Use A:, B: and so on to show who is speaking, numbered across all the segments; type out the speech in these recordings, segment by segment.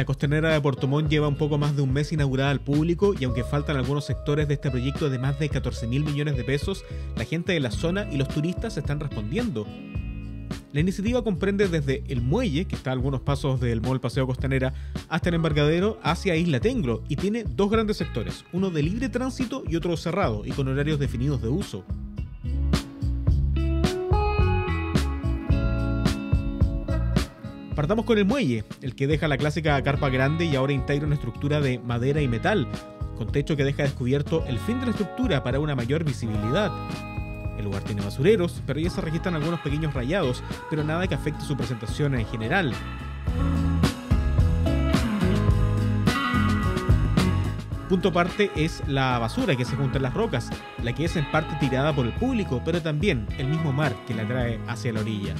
A: La costanera de Puerto Montt lleva un poco más de un mes inaugurada al público y aunque faltan algunos sectores de este proyecto de más de 14 mil millones de pesos, la gente de la zona y los turistas están respondiendo. La iniciativa comprende desde el muelle, que está a algunos pasos del Mall Paseo Costanera, hasta el embarcadero hacia Isla Tengro y tiene dos grandes sectores, uno de libre tránsito y otro cerrado y con horarios definidos de uso. Partamos con el muelle, el que deja la clásica carpa grande y ahora integra una estructura de madera y metal, con techo que deja descubierto el fin de la estructura para una mayor visibilidad. El lugar tiene basureros, pero ya se registran algunos pequeños rayados, pero nada que afecte su presentación en general. Punto aparte es la basura que se junta en las rocas, la que es en parte tirada por el público, pero también el mismo mar que la trae hacia la orilla.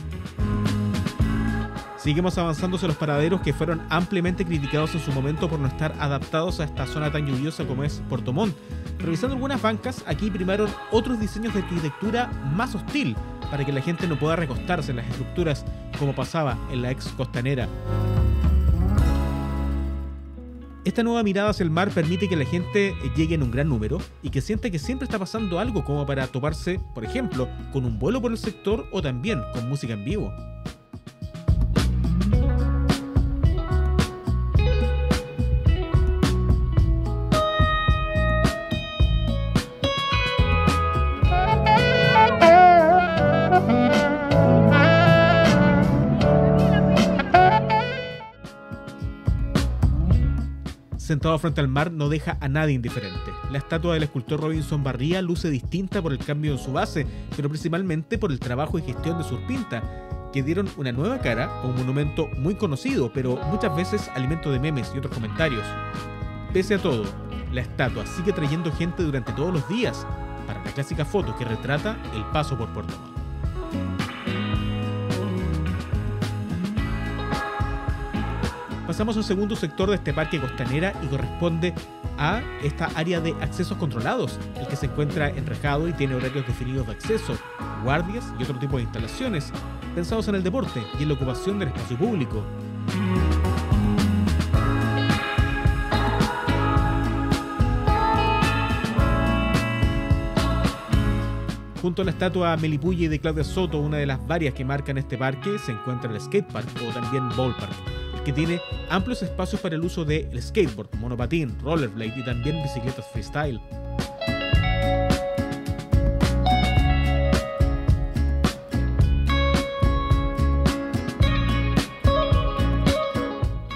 A: Seguimos avanzando hacia los paraderos que fueron ampliamente criticados en su momento por no estar adaptados a esta zona tan lluviosa como es Puerto Montt. Revisando algunas bancas, aquí primaron otros diseños de arquitectura más hostil para que la gente no pueda recostarse en las estructuras como pasaba en la ex costanera. Esta nueva mirada hacia el mar permite que la gente llegue en un gran número y que sienta que siempre está pasando algo como para toparse, por ejemplo, con un vuelo por el sector o también con música en vivo. Sentado frente al mar no deja a nadie indiferente. La estatua del escultor Robinson Barría luce distinta por el cambio en su base, pero principalmente por el trabajo y gestión de sus pintas, que dieron una nueva cara a un monumento muy conocido, pero muchas veces alimento de memes y otros comentarios. Pese a todo, la estatua sigue trayendo gente durante todos los días para la clásica foto que retrata el paso por Puerto Montt. Pasamos al segundo sector de este parque costanera y corresponde a esta área de accesos controlados, el que se encuentra enrejado y tiene horarios definidos de acceso, guardias y otro tipo de instalaciones, pensados en el deporte y en la ocupación del espacio público. Junto a la estatua Melipulli de Claudia Soto, una de las varias que marcan este parque, se encuentra el skatepark o también ballpark que tiene amplios espacios para el uso del skateboard, monopatín, rollerblade y también bicicletas freestyle.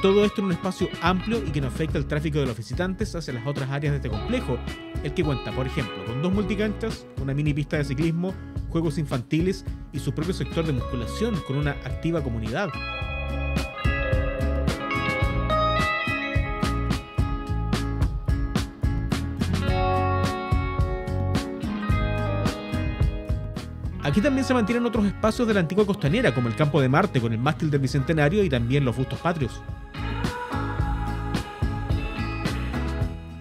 A: Todo esto en un espacio amplio y que no afecta el tráfico de los visitantes hacia las otras áreas de este complejo, el que cuenta, por ejemplo, con dos multicanchas, una mini pista de ciclismo, juegos infantiles y su propio sector de musculación con una activa comunidad. Aquí también se mantienen otros espacios de la antigua costanera, como el Campo de Marte con el mástil del Bicentenario y también los bustos patrios.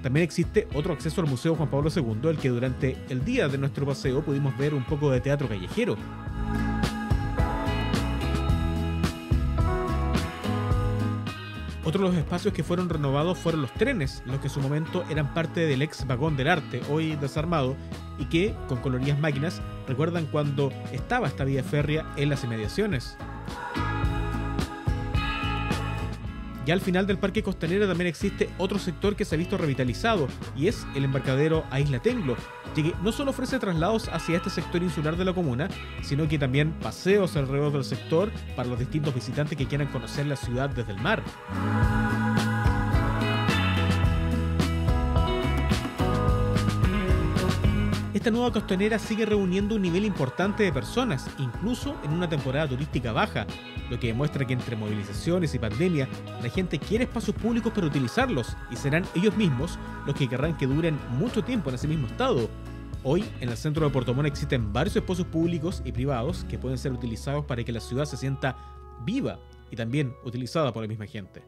A: También existe otro acceso al Museo Juan Pablo II, el que durante el día de nuestro paseo pudimos ver un poco de teatro callejero. Otro de los espacios que fueron renovados fueron los trenes, los que en su momento eran parte del ex vagón del arte, hoy desarmado, y que, con colorías máquinas, recuerdan cuando estaba esta vía férrea en las inmediaciones. Ya al final del parque costanero también existe otro sector que se ha visto revitalizado y es el embarcadero a Isla Tenglo, que no solo ofrece traslados hacia este sector insular de la comuna, sino que también paseos alrededor del sector para los distintos visitantes que quieran conocer la ciudad desde el mar. Esta nueva costanera sigue reuniendo un nivel importante de personas, incluso en una temporada turística baja, lo que demuestra que entre movilizaciones y pandemia, la gente quiere espacios públicos para utilizarlos y serán ellos mismos los que querrán que duren mucho tiempo en ese mismo estado. Hoy, en el centro de Puerto existen varios espacios públicos y privados que pueden ser utilizados para que la ciudad se sienta viva y también utilizada por la misma gente.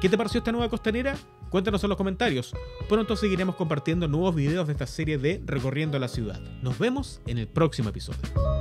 A: ¿Qué te pareció esta nueva costanera? Cuéntanos en los comentarios. Pronto seguiremos compartiendo nuevos videos de esta serie de Recorriendo la Ciudad. Nos vemos en el próximo episodio.